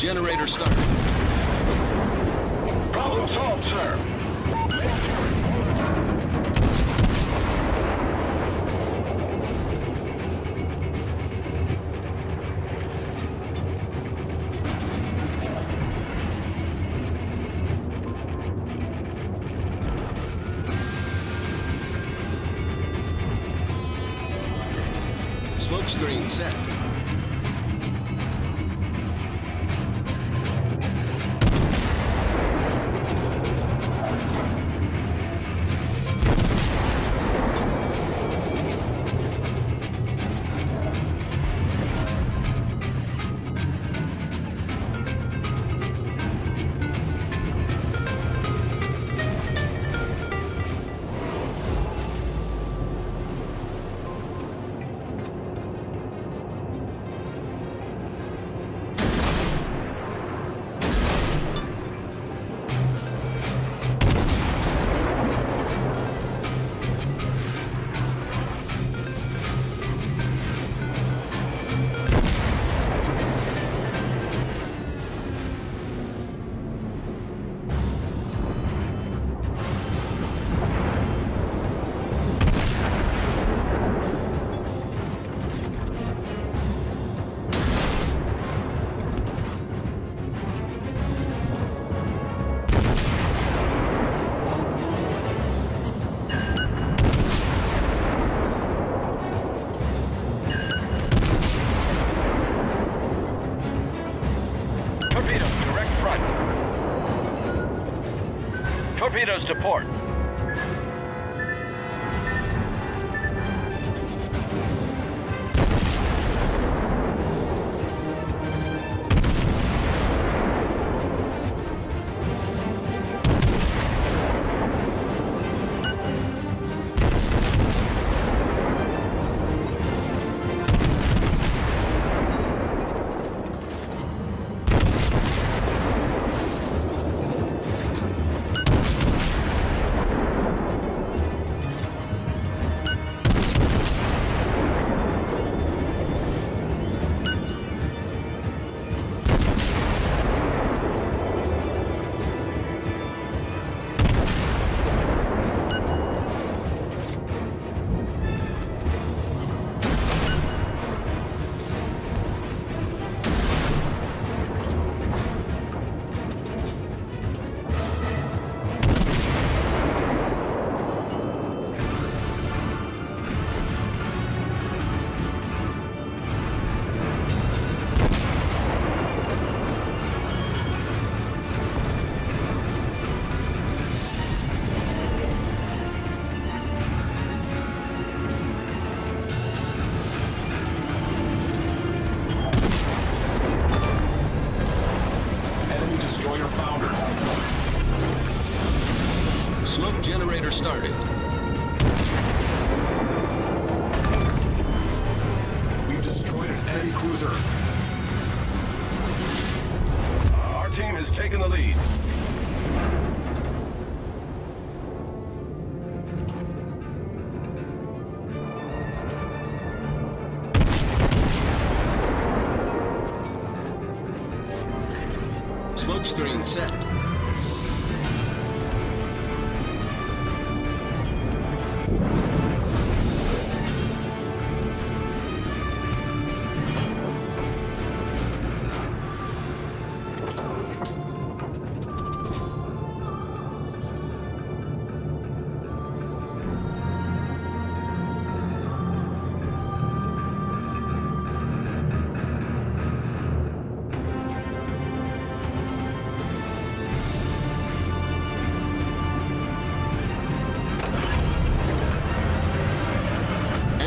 generator started. Problem solved, sir. Smoke screen set. Torpedoes, direct front. Torpedoes to port. Started. We've destroyed an enemy cruiser. Our team has taken the lead.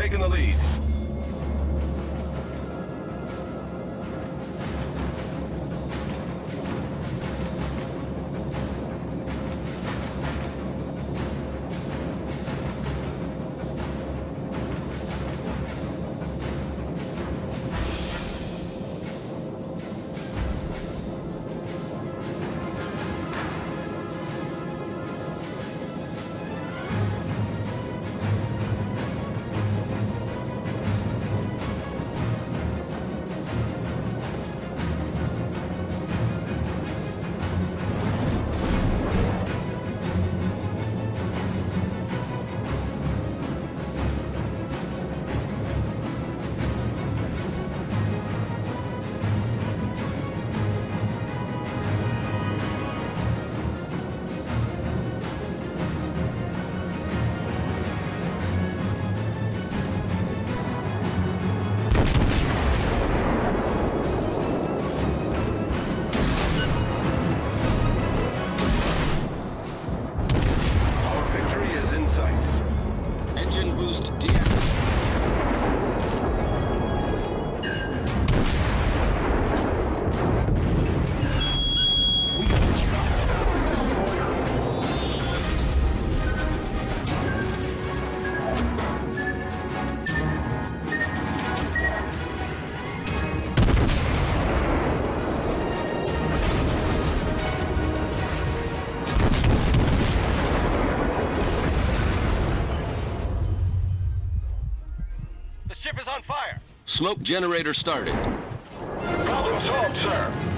Taken the lead. Smoke generator started. Problem solved, sir.